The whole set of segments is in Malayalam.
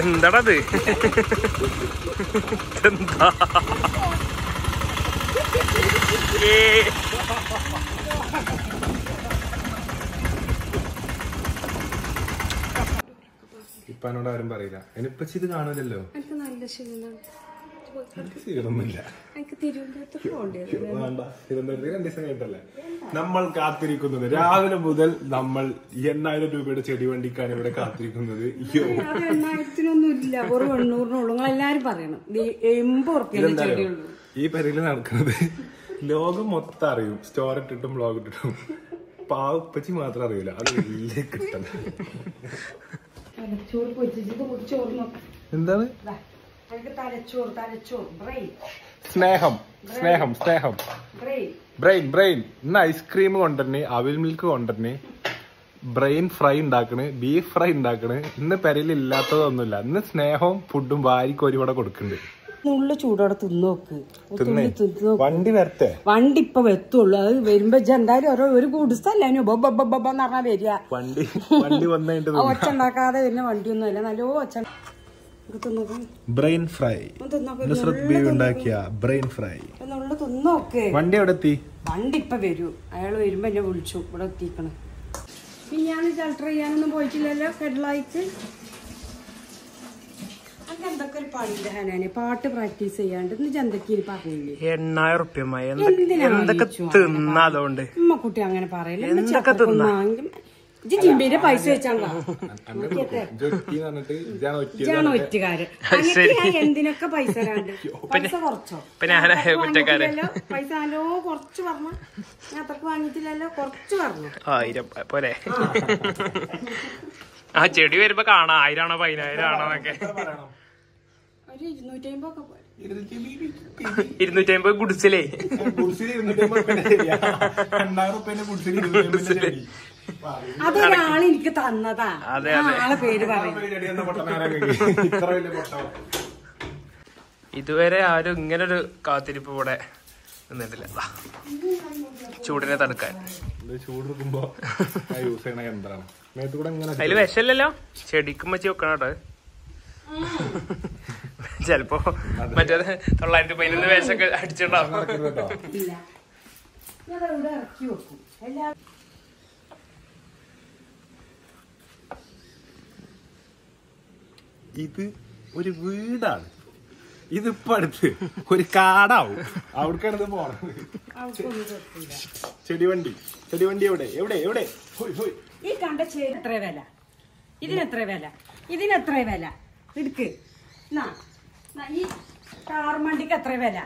എന്താടത്? എന്താ ഏ. ഇപ്പൊ എന്നോട് ആരും പറയില്ല. എനിപ്പ ഇത് കാണൂലല്ലോ? ക്ഷീണമൊന്നുമില്ല എനിക്ക് തിരുവനന്തപുരത്ത് പോകേണ്ടത് വേണ്ട. തിരുവനന്തപുരത്ത് രണ്ട് ദിവസം കഴിഞ്ഞിട്ടല്ലേ? നമ്മൾ കാത്തിരിക്കുന്നത്. രാവിലെ മുതൽ നമ്മൾ എണ്ണായിരം രൂപയുടെ ചെടി വണ്ടിക്കാണ് ഇവിടെ കാത്തിരിക്കുന്നത്. എണ്ണായിരത്തിനൊന്നും ഇല്ല. എണ്ണൂറിനുള്ളൂ നിങ്ങൾ എല്ലാരും പറയണം. എൺപത് ചെടിയുള്ളൂ. ഈ പരിഗണന നടക്കുന്നത് ലോകം മൊത്തം അറിയും. Store ഇട്ടിട്ടും blog ഇട്ടിട്ടും. പാവപ്പച്ചി മാത്രം അറിയില്ല. അത് വലിയ കിട്ടല എന്താണ്? തലച്ചോറ് തലച്ചോറ്. ബ്രെയിൻ സ്നേഹം സ്നേഹം സ്നേഹം. ബ്രെയിൻ ബ്രെയിൻ ബ്രെയിൻ ഇന്ന് ഐസ്ക്രീം കൊണ്ടുവരണേ അവിൽ മിൽക്ക് കൊണ്ടുവരണേ ബ്രെയിൻ ഫ്രൈ ഉണ്ടാക്കണ് ബീഫ് ഫ്രൈ ഉണ്ടാക്കണ്. ഇന്ന് പെരയിലില്ലാത്തതൊന്നുമില്ല ഇന്ന് സ്നേഹവും ഫുഡും വാരിക്ക് ഒരുപാട് കൊടുക്കുന്നുണ്ട്. നുള്ളു ചൂടോടെ. വണ്ടി വരട്ടെ. വണ്ടി ഇപ്പൊ വെത്തുള്ളു അത് വരുമ്പോ എന്തായാലും ഓരോ ഒരു കുടിസ്ഥല്ലേ ബൊബ്ബ എന്ന് പറഞ്ഞാ വരിക. വണ്ടി വണ്ടി ഒച്ച ഉണ്ടാക്കാതെ വരുന്ന വണ്ടിയൊന്നും അല്ല നല്ല ഒച്ച ബ്രെയിൻ ഫ്രൈ നുസ്രത് ബീവ് ഉണ്ടാക്കിയ ബ്രെയിൻ ഫ്രൈ വണ്ടി എവിടെ എത്തി? വണ്ടി ഇപ്പൊ വരൂ. അയാൾ വരുമ്പോ എന്നെ വിളിച്ചു. ഇവിടെ എത്തിക്കണം. പിന്നെ ഞാൻ ചൾട്ടർ ചെയ്യാനൊന്നും പോയിട്ടില്ലല്ലോ ഹെഡ്ലൈറ്റ് പാട്ട് പ്രാക്ടീസ് ചെയ്യാണ്ട് എന്തൊക്കെ തിന്നാ അതുകൊണ്ട്? ഉമ്മക്കുട്ടി അങ്ങനെ പറയല്ലേ എന്തൊക്കെ തിന്നാ? വാങ്ങി- ഇജ്ജ് ജിമ്മിന്റെ പൈസ വെച്ചാണ്ടാ ഇതാണ് ഒറ്റുകാരൻ അങ്ങനെ ഞാൻ എന്തിനൊക്കെ പൈസ തരാണ്ട്? പൈസ കുറച്ചോ? ഇപ്പൊ ഞാനാ അത്രയ്ക്ക് കുറ്റക്കാരൻ. വാങ്ങിയിട്ടില്ലല്ലോ. പൈസ നല്ലോ കുറച്ച് പറഞ്ഞു. ഞാൻ അത്രയ്ക്ക് വാങ്ങിയിട്ടില്ലല്ലോ. കുറച്ച് പറഞ്ഞു. ആയിരം പോരെ. ആ ചെടി വരുമ്പോ കാണാം. ആയിരം ആണോ പതിനായിരം ആണോ എന്നൊക്കെ ഒരു ഇരുന്നൂറ്റി അമ്പതൊക്കെ പോയി ഇരുന്നൂറ്റി അമ്പത് ഗുഡിസിലേ. അതൊരാൾ എനിക്ക് തന്നതാ. ആളെ പേര് പറയും. ഇതുവരെ ആരും ഇങ്ങനൊരു ഒരു കാത്തിരിപ്പ് ഇവിടെ നിന്നിട്ടില്ല. ചൂടിനെ തടുക്കാൻ ചൂടെടുക്കുമ്പോ യൂസ് ചെയ്യണ യന്ത്രമാണ് അതിൽ വിഷമില്ലല്ലോ. ചെടിക്കും വെച്ച് വെക്കണം കേട്ടോ ചെലപ്പോ മറ്റേ തൊള്ളായിരത്തി പതിനൊന്ന് വേഷമൊക്കെ അടിച്ചിട്ടുണ്ടാവും നടക്കരുത് കേട്ടോ. ഇല്ല ഞാൻ ഇവിടെ ഇറക്കി വെക്കും എല്ലാ ഇത് ഒരു വീടാണ്. ഇതിപ്പോ അടുത്ത് ഒരു കാടാവും. അവിടേക്കാണ് ഇത് പോണത്. ചെടിവണ്ടി. ചെടിവണ്ടി എവിടെ? എവിടെ? എവിടെ? ഹോയ്, ഹോയ്. ഈ കണ്ട ചെടി എത്ര വില? ഇതിനെത്ര വില? ഇതിനെത്ര വില? എടുക്ക് നാ, നാ, ഈ കാർമണ്ടിക്ക് എത്ര വില?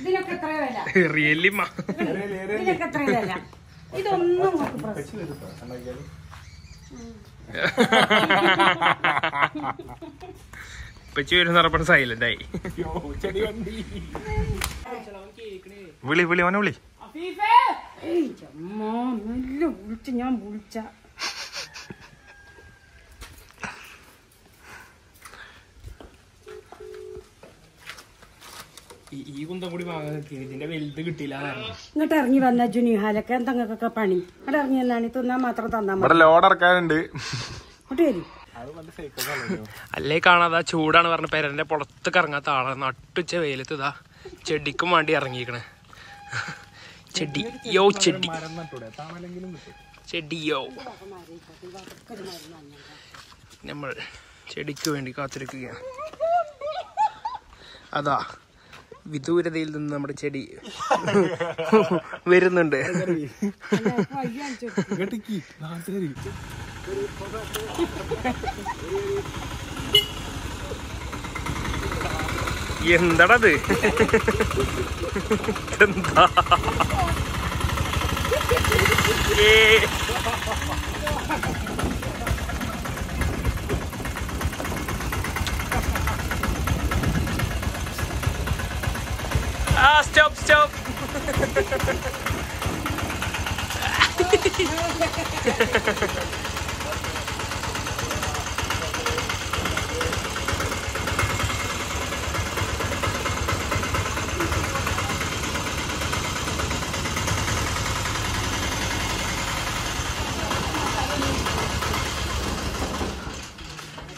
ഇതിനൊക്കെ എത്ര വില? റിയലി ഇതിനൊക്കെ എത്ര വില? ഇതൊന്നും നമുക്ക് പ്രശ്നം ഇപ്പച്ചി വരുന്ന പറഞ്ഞ സൈലന്റ് ആയി. വിളി വിളി ഓനെ വിളി. ഞാൻ വിളിച്ച. ഈ കുന്തം കൂടി വാങ്ങാൻ ഇതിന്റെ വലുത് കിട്ടിയില്ല ഇങ്ങോട്ട് ഇറങ്ങി വന്ന ജുനിഹാലൊക്കെ എന്തെങ്കിലൊക്കെ പണി? ഇങ്ങോട്ട് ഇറങ്ങി വന്നാണ് തിന്നാൻ മാത്രം തന്നാ ഇവിടെ ലോഡ് ഇറക്കാനുണ്ട്. ഇങ്ങോട്ട് വരും. അല്ലേ കാണാ ചൂടാണ് പറഞ്ഞ പെരന്റെ പുറത്ത് കറങ്ങാത്ത ആളാണ് നട്ടുച്ച വെയിലത്ത് ഇതാ ചെടിക്കും വേണ്ടി ഇറങ്ങിയിരിക്കണേ. ചെടി. യോ ചെടി. ചെടിയോ. നമ്മൾ ചെടിക്ക് വേണ്ടി കാത്തിരിക്കുകയാണ്. അതാ. വിദൂരതയിൽ നിന്ന് നമ്മുടെ ചെടി വരുന്നുണ്ട്. എന്താണത്? എന്താ ഏ. Ah, stop, stop.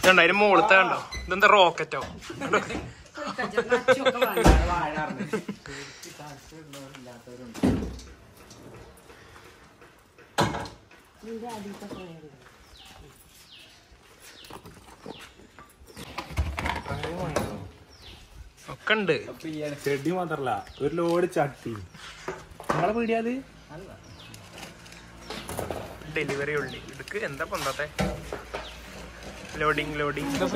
I'm going to go to the rocket. ഒക്കെ ഉണ്ട് ചെടി മാത്രല്ല ഒരു ലോഡ് ചട്ടി. നിങ്ങളെ പീടിയാത് ഡെലിവറി ഉള്ളി. ഇടുക്ക് എന്താ പൊന്താത്തെ ലോഡിങ് ലോഡിങ് ഇനി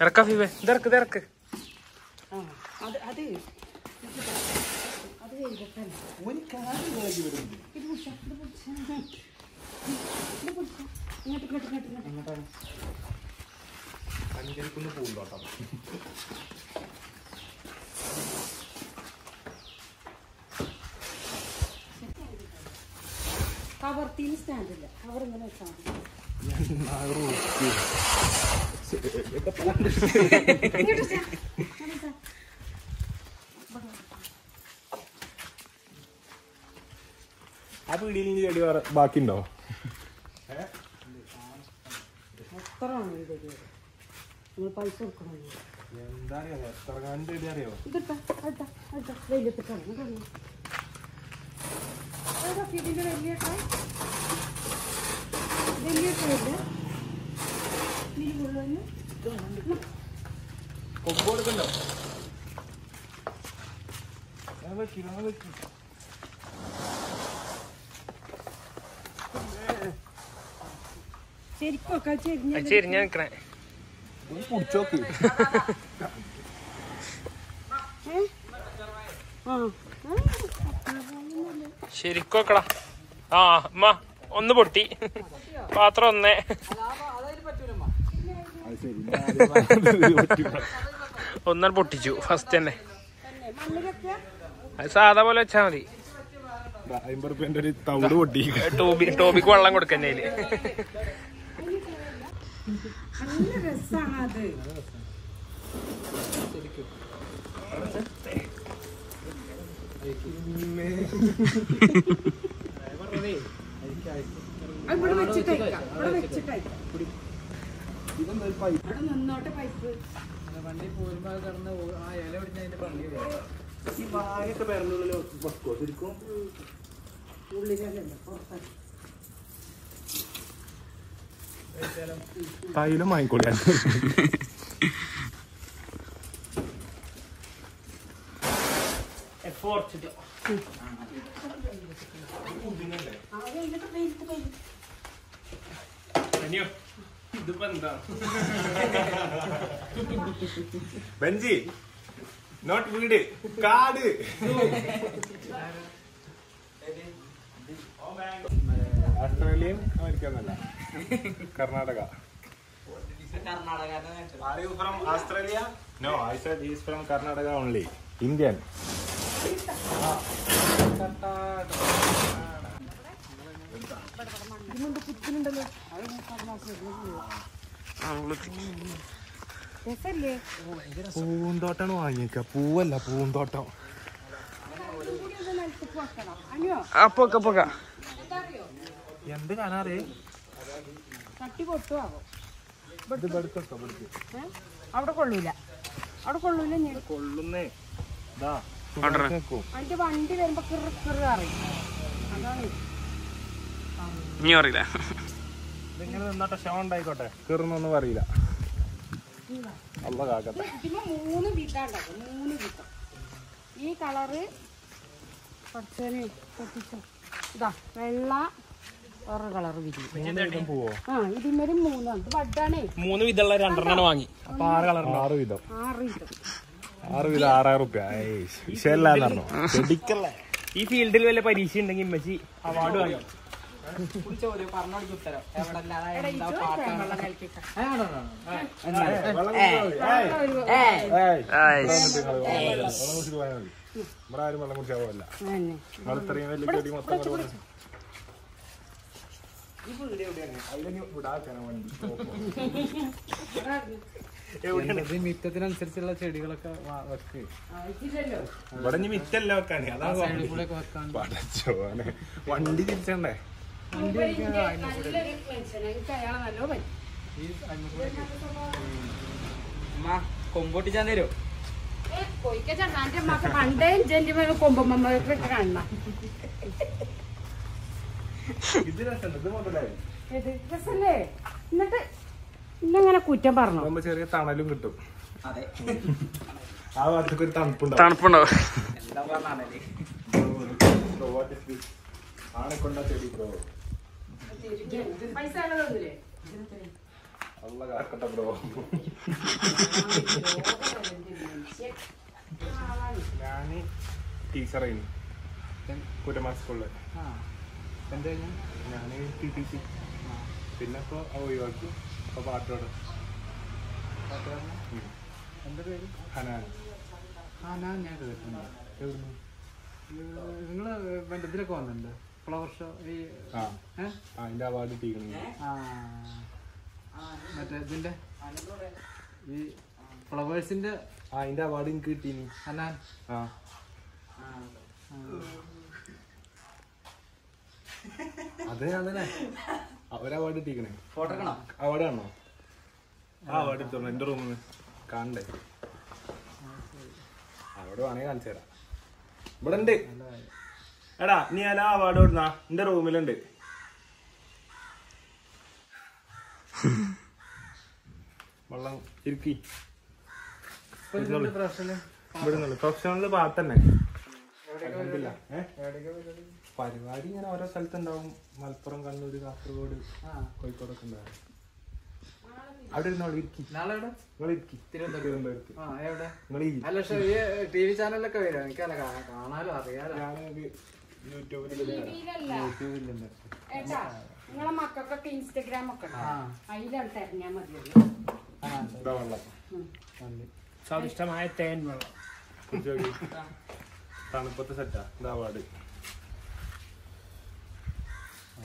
ഇറക്ക ഫീവേ ഇതിറക്ക് ഇതിറക്ക് ആ, അത് അത് അത് വെയിലത്തന്നെ. ഇത് പിടിച്ചോ, ഇത് പിടിച്ചോ. ഇത് പിടിച്ചോ. ഇങ്ങോട്ട് ഇങ്ങോട്ട് ഇങ്ങോട്ട് ഇങ്ങോട്ട് അഞ്ചരിക്കുന്ന് കവർത്തിന് സ്റ്റാൻഡില്ല കവർ ഇങ്ങനെ വെച്ചാൽ ആ പീടിയിൽ ഇനി ചെടി വേറെ ബാക്കിയുണ്ടോ? എത്ര ആണ് നിങ്ങൾ പൈസ കൊടുക്കണോ? എന്താ അറിയോ? എത്ര കണ്ട് ചെടി അറിയോ? ഇതിട്ടാ അടുത്ത അടുത്ത വെയിലത്തിട്ടാണ് ഇങ്ങോട്ട് ഏതാ ഇതിന്റെ വലിയ വലിയ ഇല്ല നീ മുഴുവനും കൊമ്പ് കൊടുക്കണ്ടോ? ഞാൻ വെക്കി ഞാൻ വെക്കി. ശരിക്കും ഒക്കെ ചെരിഞ്ഞ നിക്കണേ ഒന്ന് ആ. ശരിക്കും ആ അമ്മ ഒന്ന് പൊട്ടി. പാത്രം ഒന്നേ. ഒന്നാൽ പൊട്ടിച്ചു ഫസ്റ്റ് തന്നെ. അത് സാധാ പോലെ വെച്ചാ മതി. ടോബിക്ക് വെള്ളം കൊടുക്കന്നെ തവിട് പൊട്ടി ഇവിടെ ഈ വായൊക്കെ വെക്കോ ശരിക്കും ഉള്ളിലല്ല പുറത്താണ് തൈലം വാങ്ങിക്കോളി വെയിലത്ത് ഇതിപ്പോ എന്താ? ബെഞ്ചി നോട്ട് വീട് കാട്. ഓസ്ട്രേലിയയും അമേരിക്ക എന്നല്ല Karnataka. Are you from? Australia? No, is from he's only Karnataka only. വാങ്ങിക്ക പൂന്തോട്ടാണ് വാങ്ങിയേക്ക പൂവല്ല പൂന്തോട്ടം. അപ്പൊക്ക പൊക്ക എന്ത് കാണാറ് ഇത്? അവിടെ കൊള്ളൂല. അവിടെ കൊള്ളൂല കൊള്ളുന്നേ. അതിന്റെ വണ്ടി വരുമ്പോ ഇനി അറിയില്ല ഇതിങ്ങനെ നിന്നോട്ടെ ഷോ ഉണ്ടായിക്കോട്ടെ. കീറുന്നൊന്നും അറിയില്ല അല്ല കാക്കട്ടെ. ഇതിന് മൂന്ന് മൂന്ന് ഈ കളറ് പഠിച്ചോനെ പൊട്ടിച്ചോ ഇതാ വെള്ള വേറെ വിരി പോവോ? ആ ഇതിന്മേൽ മൂന്നാണ്. ഇത് ബഡാണേ മൂന്ന് വിധമുള്ള രണ്ടെണ്ണം വാങ്ങി. അപ്പൊ ആറ് കളർ ആറ് വിധം ആറ് വിധം. ആറ് വിധം ആറായിരം റുപ്യ വിഷയല്ലാന്ന് പറഞ്ഞു. ചെടിക്കല്ലേ ഈ ഫീൽഡിൽ വല്ല പരീക്ഷ ഉണ്ടെങ്കിൽ ഇമ്മച്ചി അവാർഡ് വാങ്ങി. ഇവിടെ ആരും വെള്ളം കുടിച്ചാൽ പോകല്ല. നിങ്ങൾ ഇത്രയും വലിയ ചെടി മൊത്തം അതിലേക്ക് വിടാക്കാനാ വണ്ടി മിറ്റത്തിനനുസരിച്ചുള്ള ചെടികളൊക്കെ വെക്കേ. ഇവിടെ ഇനി മിറ്റല്ല വെക്കാണ് അതാ സൈഡിൽ കൂടെ ഒക്കെ വെക്കാൻ. പടച്ചോനെ. വണ്ടി തിരിച്ചണ്ടേ? കൊമ്പോട്ടിച്ചാൻ തരോ? പണ്ടേ കൊമ്പമ്മക്ക് കാണണം. ഇത് രസമുണ്ട്. ഇത് മുതലായി. ഇത് രസല്ലേ? എന്നിട്ട് ഇന്നങ്ങനെ കുറ്റം പറഞ്ഞു? ചെറിയ തണലും കിട്ടും. അതെ. ആ ഭാഗത്തേക്ക് ഒരു തണുപ്പുണ്ടാവും. തണുപ്പുണ്ടോ എന്താ പറഞ്ഞാലേ ആണെക്കൊണ്ടാ ചെടി ബ്രോ പൈസ തന്നില്ലേ അള്ള കാക്കട്ടെ ബ്രോ ഞാൻ ടീച്ചറായിരുന്നു കുരമാ സ്കൂളിൽ എന്താ ഞാൻ ടി ടി സി പിന്നെ ഇപ്പൊ ഒഴിവാക്കി. ഇപ്പൊ പാട്ടോട്. എന്റെ പേര്? ഹനാൻ. ഹനാൻ ഞാൻ കേട്ടിട്ടുണ്ട്. എവിടുന്ന്? നിങ്ങൾ ബന്ധത്തിലൊക്കെ വന്നിട്ടുണ്ട്. ഫ്ലവർ ഷോ ഈ അതിന്റെ അവാർഡ് കിട്ടിയിരുന്നു ആ. മറ്റേ ഇതിന്റെ ഈ ഫ്ലവേഴ്സിന്റെ ആ അതിന്റെ അവാർഡ് എനിക്ക് കിട്ടീനി. ഹനാൻ. ആ. അതെ ഞാൻ അവാർഡ് ഫോട്ടോ എടുക്കണോ? അവാർഡ് ആണോ? ആ അവാർഡ് എടുത്തോളൂ. എന്റെ റൂമിൽ നിന്ന് കാണണ്ടേ? അവിടെ വേണമെങ്കിൽ കാണിച്ചു തരാം. ഇവിടെ ഉണ്ട് എടാ നീ അല്ല അവാർഡ് കൊടുന്നാ എന്റെ റൂമിലുണ്ട് വെള്ളം ഇരിക്കി. പ്രൊഫഷണൽ പാത്തന്നെ തന്നെ. അൽഹംദുലില്ലാ. ഏ? പരിപാടി ഇങ്ങനെ ഓരോ സ്ഥലത്തുണ്ടാവും. മലപ്പുറം കണ്ണൂർ കാസർഗോഡ് കോഴിക്കോട് കോഴിക്കോടൊക്കെ ഉണ്ടാവും. അവിടെ ഇരുന്നോളൂ ഇരിക്കി. നിങ്ങൾ തിരുവനന്തപുരത്ത്. ഈ അല്ല പക്ഷെ ഈ ടി വി ചാനലിലൊക്കെ വരും. എനിക്കല്ല കാണാ- കാണാലോ അറിയാലോ. യൂട്യൂബിൽ ടിവിയിലല്ല യൂട്യൂബിലുണ്ട് ഏട്ടാ നിങ്ങളെ മക്കൾക്കൊക്കെ ഇൻസ്റ്റഗ്രാം ഒക്കെ ആ. അതിലാണ് സ്വാദിഷ്ടമായ തേൻ വെള്ളം. തണുപ്പത്തെ സെറ്റാ ഇതാ അവാർഡ്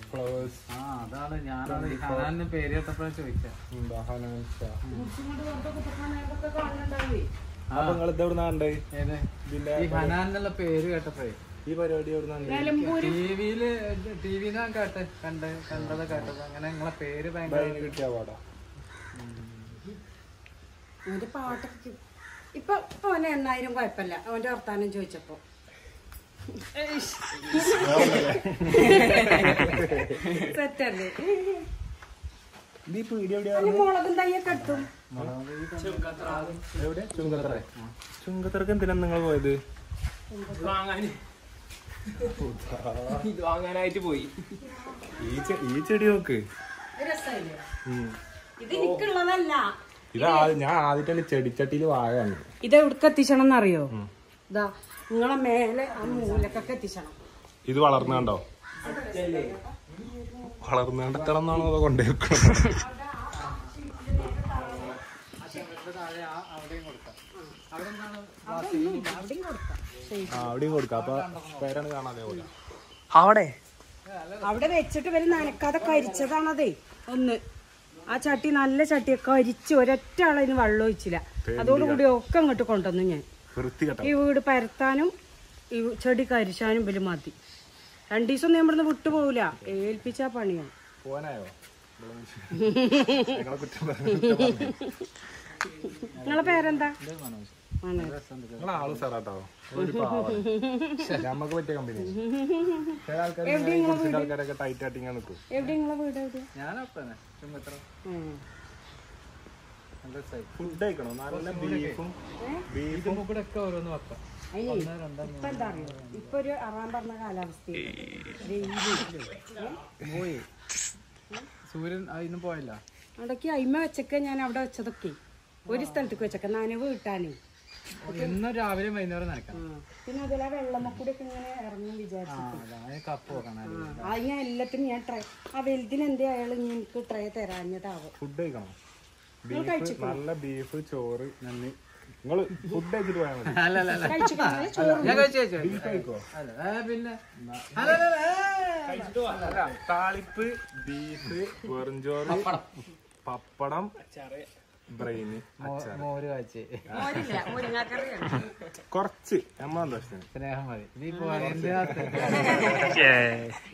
ഫ്ലവേഴ്സ് ആ അതാണ് ഞാനത് ഈ ഹനാനിന് പേര് കേട്ടപ്പോഴാണ് ചോദിച്ചത് കാണുന്നുണ്ടാവേ. അപ്പൊ നിങ്ങൾ ഇത് എവിടെ നിന്നാണ്ടേ ഏത് ഈ ഹനാൻ എന്നുള്ള പേര് കേട്ടപ്പോഴേ. ഈ പരിപാടി എവിടെ നിന്നാണ്ട് നിലമ്പൂര്. ടിവിയിൽ ടിവിന്ന് കേട്ടെ കണ്ട് കണ്ടത് കേട്ടത്. അങ്ങനെ നിങ്ങളെ പേര് ഭയങ്കര കിട്ടിയ പാട്ടൊക്കെ ഇപ്പൊ ഇപ്പൊ അവന് എണ്ണായിരം കുഴപ്പമില്ല. അവന്റെ വർത്താനം ചോദിച്ചപ്പോ. സെറ്റല്ലേ? എവിടെ? ചുങ്കത്തറക്ക് എന്തിനാ നിങ്ങൾ പോയത്? വാങ്ങാനായിട്ട് പോയി. ഈ ഈ ചെടി നോക്ക്. ഇതാ ഞാൻ ആദ്യമായിട്ടാണ് ചെടിച്ചട്ടിയിൽ വാഴ ഇത് എവിടേക്ക് എത്തിച്ചണം എന്നറിയോ? ഇതാ നിങ്ങളെ മേലെ ആ മൂലക്കൊക്കെ എത്തിച്ചണം. ഇത് വളർന്നാണ്ടോ വളർന്നുണ്ടെത്തണം എന്നാണോ അതോ കൊണ്ടുവെക്കണം അവിടെയും കൊടുക്കാം അവിടെ എന്താണ് അവിടെയും കൊടുക്കാം ആ അവിടെയും കൊടുക്കാം. അപ്പൊ പേരാണ് കാണാതെ പോലെ അവിടെ? അവിടെ വെച്ചിട്ട് വരെ നനക്കാതെ കരിച്ചതാണതേ ഒന്ന്. ആ ചട്ടി നല്ല ചട്ടിയൊക്കെ അരിച്ച് ഒരൊറ്റ ആളതിന് വെള്ളം ഒഴിച്ചില്ല. അതോടുകൂടി ഒക്കെ അങ്ങോട്ട് കൊണ്ടുവന്നു ഞാൻ. ഈ വീട് പരത്താനും ഈ ചെടി കരിശാനും ഇവർ മതി. രണ്ടു ദിവസം ഒന്നും ഇവിടുന്ന് വിട്ടുപോകില്ല ഏൽപ്പിച്ച പണിയാണ് നിങ്ങളെ പേരെന്താ? എവിടെ നിങ്ങളെ വീട്? നല്ല സൈഡ് ഫുഡ് കഴിക്കണോ? നല്ല ബീഫും ഇതിന്റെ കൂടെ ഒക്കെ ഓരോന്ന് വെക്കാം. അതിനെ ഒന്ന് രണ്ടാം ഇപ്പൊ എന്താ അറിയോ? ഇപ്പൊ ഒരു അറാൻ പറഞ്ഞ കാലാവസ്ഥ പോയി സൂര്യൻ അതിന് പോയല്ല? അവിടേക്ക് അയിമ വെച്ചൊക്കെ ഞാൻ അവിടെ വെച്ചതൊക്കെ. ഒരു സ്ഥലത്തേക്ക് വെച്ചൊക്കെ. നനവ് കിട്ടാനേ. എന്നും രാവിലെ വൈകുന്നേരം നടക്കാം പിന്നെ അതിലെ വെള്ളമക്കൂടെ ഒക്കെ ഇങ്ങനെ ഇറങ്ങും വിചാരിച്ചു ആ ഞാൻ എല്ലാത്തിനും ഞാൻ ട്രൈ ആ വലുതിന് എന്തേ അയാൾ എനിക്ക് ട്രൈ തരാഞ്ഞതാവും. ഫുഡ് കഴിക്കണം? ബീഫ് നല്ല ബീഫ് ചോറ് നന്ദി. നിങ്ങൾ ഫുഡ് കഴിച്ചിട്ട് പോയാൽ മതി. ഞാൻ കഴിച്ചു കഴിച്ചു ബീഫ് കഴിക്കോ അല്ല പിന്നെ? താളിപ്പ് ബീഫ് വെറുംചോറ് പപ്പടം. ബ്രെയിന് അച്ചാർ മോര് കാച്ചി. കുറച്ച്. സ്നേഹം മതി. നീ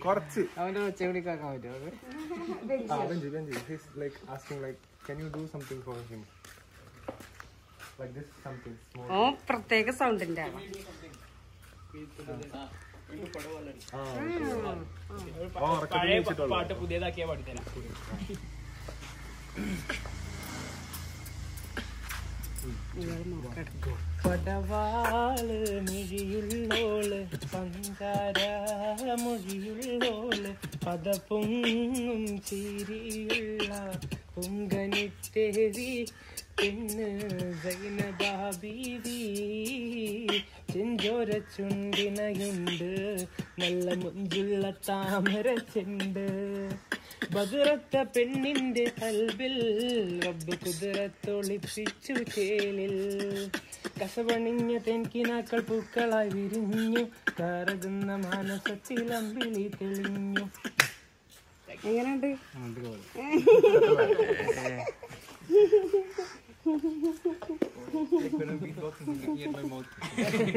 കൊറച്ച്. അവന്റെ ഉച്ചകൂടി കാക്കാൻ പറ്റുമോ? Like asking Benji, Can you do something for him? Like this, something small. ഓ പ്രത്യേക Oh, recording sound പാട്ട് പുതിയതാക്കിയാ പാടിത്തരാം പടവാൾ മിഴിയുള്ളോൾ പഞ്ചാര മൊഴിയുള്ളോൾ പദപൊങ്ങും ചിരിയുള്ള പൊങ്കനിത്തേരി പെണ്ണ് സൈനബാബീവി ചെഞ്ചോര ചുണ്ടിനയുണ്ട് നല്ല മുഞ്ചുള്ള താമര ചെണ്ട്. ബദുറത്ത പെണ്ണിന്റെ കൽബിൽ റബ്ബ് കുതിരത്തൊളിപ്പിച്ചു ചേലിൽ. കസവണിഞ്ഞ തെൻകിനാക്കൾ പൂക്കളായി വിരിഞ്ഞു കറകുന്ന മാനസത്തിൽ അമ്പിളി തെളിഞ്ഞു. എങ്ങനെയുണ്ട്?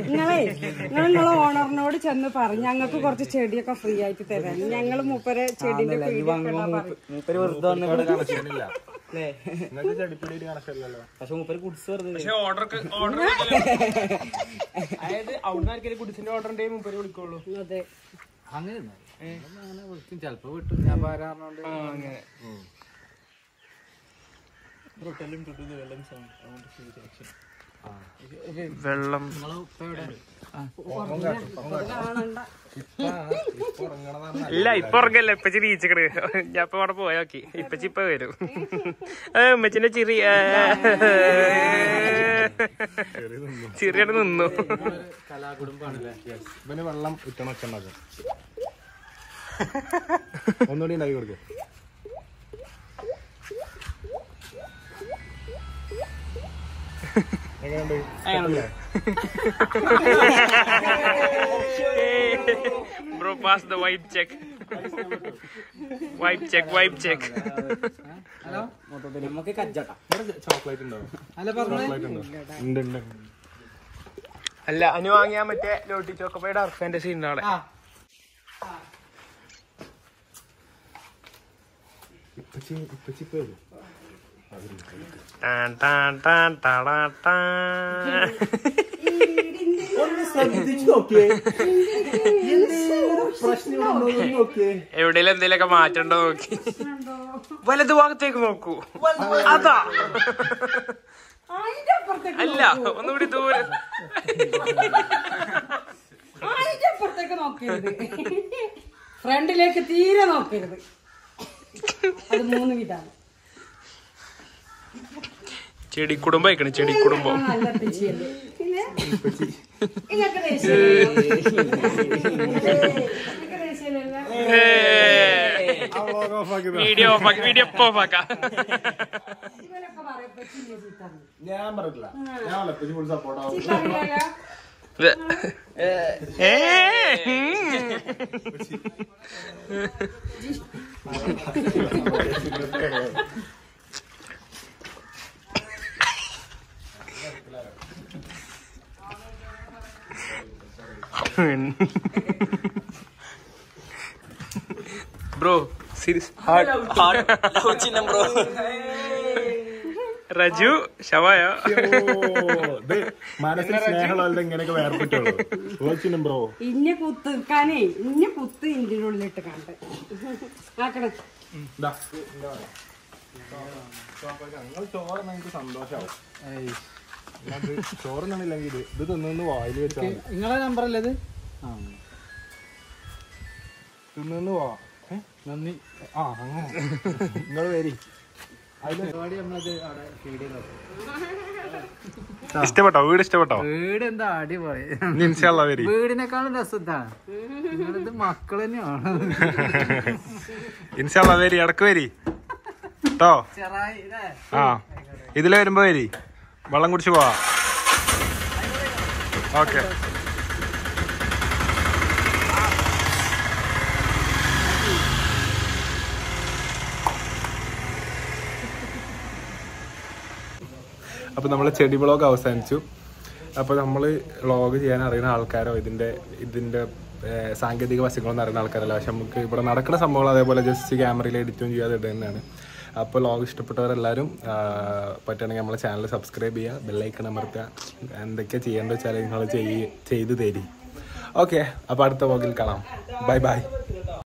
നിങ്ങളെ നിങ്ങൾ നിങ്ങളെ ഓണറിനോട് ചെന്ന് പറ. ഞങ്ങൾക്ക് കുറച്ച് ചെടിയൊക്കെ ഫ്രീ ആയിട്ട് തരാം. ഞങ്ങൾ മൂപ്പരെ ചെടിന്റെ പക്ഷെ അതായത് അവിടുന്ന് ആർക്കെങ്കിലും ഗുഡ്സിന്റെ ഓർഡർ ഉണ്ടെങ്കിൽ മുപ്പര് വിളിക്കുള്ളൂ. അതെ. അങ്ങനെ. അങ്ങനെ വിളിക്കും. ചിലപ്പോ വിട്ടു. ഞാൻ അങ്ങനെ. വെള്ളം ഇല്ല ഇപ്പൊ ഉറങ്ങല്ല? ഇപ്പച്ചി നീച്ചക്കണ് ഞാൻ ഇപ്പൊ അവിടെ പോയാ നോക്കി. ഇപ്പച്ചി ഇപ്പൊ വരും. ഏ, ഉമ്മച്ചിന്റെ ചിരി ഏ. ചിരിയുടെ നിന്നു. കലാകുടുംബാണല്ലേ ഇവന് വെള്ളം ഇട്ടണ ഒച്ച ഉണ്ടാക്കും ഒന്നുകൂടി ഉണ്ടാക്കി കൊടുക്ക. Bro pass the white check white check white check hello? Chocolate ഉണ്ടോ? അല്ല പറഞ്ഞേ. ചോക്ലേറ്റ് ഉണ്ടോ? ഉണ്ട് ഉണ്ട്. അല്ല അനു വാങ്ങിയാ മറ്റേ ലോട്ടി ചോക്കപ്പയുടെ അർഫാന്റെ സീൻ നാളെ ആ ഇപ്പച്ചി ഇപ്പച്ചി. എവിടെയും എന്തെങ്കിലുമൊക്കെ മാറ്റണ്ടോ നോക്കി. വലതു ഭാഗത്തേക്ക് നോക്കൂ. അതാ. അല്ല ഒന്നുകൂടി ദൂരെ. അതിന്റെ അപ്പുറത്തേക്ക് നോക്കരുത്. ഫ്രണ്ടിലേക്ക് തീരെ നോക്കരുത്. അത് മൂന്ന് വിധാണ് ചെടി കുടുംബം അയക്കണേ ചെടി കുടുംബം? വീഡിയോ ഓഫാക്കി വീഡിയോ ഇപ്പൊ ഓഫാക്കാം. ഞാൻ പറഞ്ഞില്ല ഞാൻ ഇപ്പച്ചി bro serious hard hard love bro Reju ശവായോ? മനസ്സിൽ സ്നേഹമുള്ള ഇങ്ങനെയൊക്കെ വേർപെട്ടുള്ളൂ ഓച്ചിനും ബ്രോ. ഇന്നെ കുത്തിക്കാനേ ഇന്നെ കുത്ത് ഇന്ത്യയുടെ ഉള്ളിലിട്ട് കണ്ട്. ആക്കണം ഞങ്ങൾ ചോറ് നിങ്ങൾക്ക് സന്തോഷാവും. അത് ചോറ് നിന്നില്ലെങ്കിൽ ഇത് തിന്നു വായിൽ വെച്ചാൽ നിങ്ങളെ നമ്പർ അല്ലേ ഇത്? ആ. തിന്നു വാ? നന്ദി. ആ അങ്ങനെ. നിങ്ങൾ വരി. ഇഷ്ടപ്പെട്ടോ? വീട് ഇഷ്ടപ്പെട്ടോ? വീട് എന്താ അടിപൊളി. വരി വീടിനേക്കാളും രസം ഇതാണ് നിങ്ങളിത് മക്കൾ തന്നെയാണ്? ഇൻഷാള്ള വരി ഇടയ്ക്ക് വരി കേട്ടോ ആ. ഇതിൽ വരുമ്പോ വരി വെള്ളം കുടിച്ച് പോവാ. ഓക്കെ. അപ്പോൾ നമ്മൾ ചെടി വ്ളോഗ് അവസാനിച്ചു. അപ്പോൾ നമ്മൾ വ്ളോഗ് ചെയ്യാൻ അറിയുന്ന ആൾക്കാരോ ഇതിന്റെ ഇതിന്റെ സാങ്കേതിക വശങ്ങളൊന്നും അറിയുന്ന ആൾക്കാരല്ല. പക്ഷെ നമുക്ക് ഇവിടെ നടക്കുന്ന സംഭവങ്ങൾ അതേപോലെ ജസ്റ്റ് ക്യാമറയിൽ എഡിറ്റും ചെയ്യാതെ ഇടുന്നതാണ് അപ്പോൾ വ്ളോഗ് ഇഷ്ടപ്പെട്ടവരെല്ലാവരും പറ്റുകയാണെങ്കിൽ നമ്മളെ ചാനൽ സബ്സ്ക്രൈബ് ചെയ്യുക ബെല്ലൈക്കൺ അമർത്തുക. എന്തൊക്കെ ചെയ്യേണ്ടത് വെച്ചാൽ നിങ്ങൾ ചെയ്ത് തരി. ഓക്കെ അപ്പോൾ അടുത്ത വ്ളോഗിൽ കാണാം. Bye bye